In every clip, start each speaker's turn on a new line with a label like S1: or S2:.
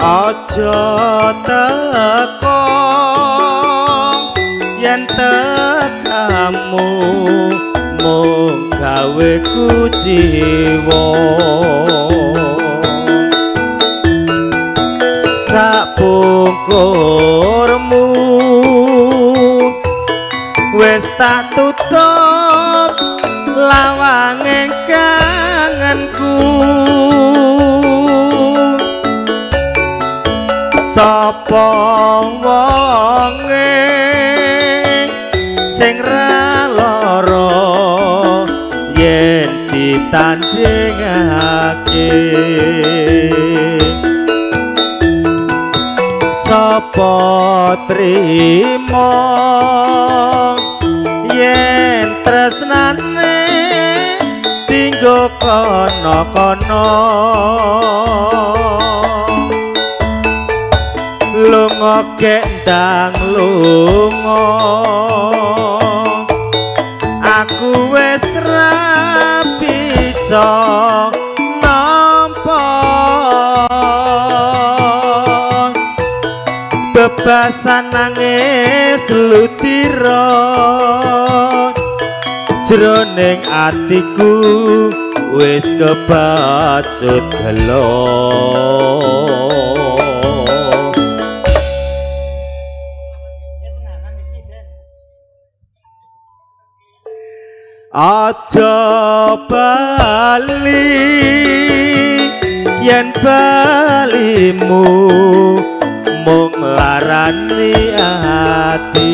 S1: aja teko yen tekamu mung gawe kuciwa sapungkurmu wis tak tutup lawangen sapa wonge sing ra lara yen ditandingake sapa trimo yen tresnane dinggo kono-kono gendang lunga. Aku wis ra bisa nampa bebasan nangis lutira jroning atiku wis kebacut gelo aja bali yen balimu mung larani ati.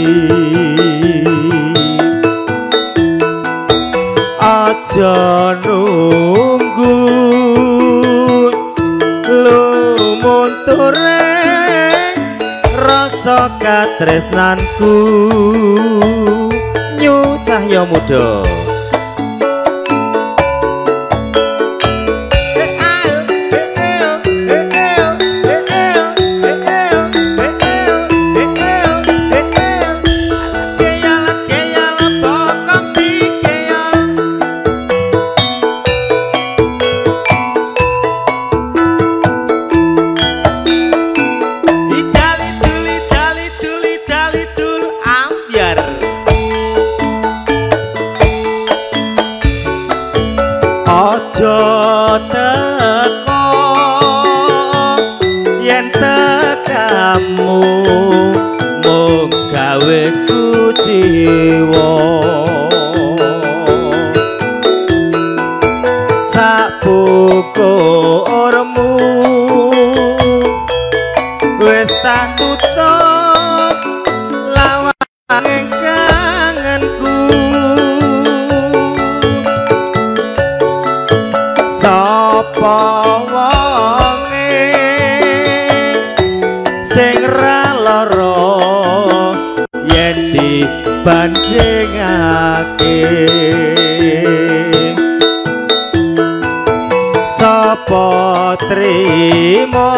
S1: Aja nunggu lumunture rasa katresnanku nyu cahya muda kuciwa sapukurmu wis tak tutup lawange kangenku sapa wonge sing ra dibandingake. Sapa trimo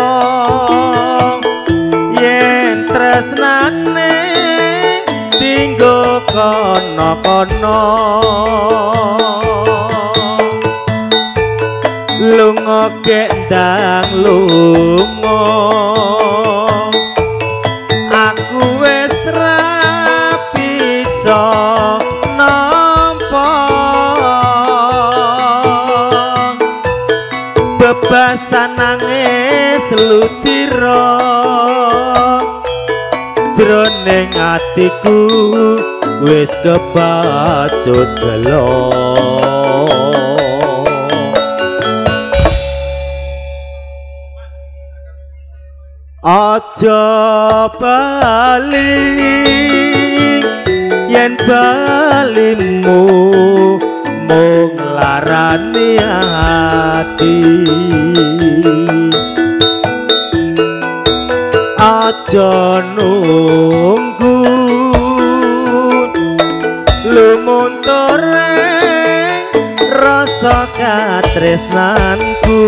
S1: yen tresnane dinggo kono-kono? Lunga gendang lunga bebasan nangis lutira jroning atiku wis kebacut gelo aja bali yen balimu mung larani ati. Aja nunggu lumunture rasa katresnanku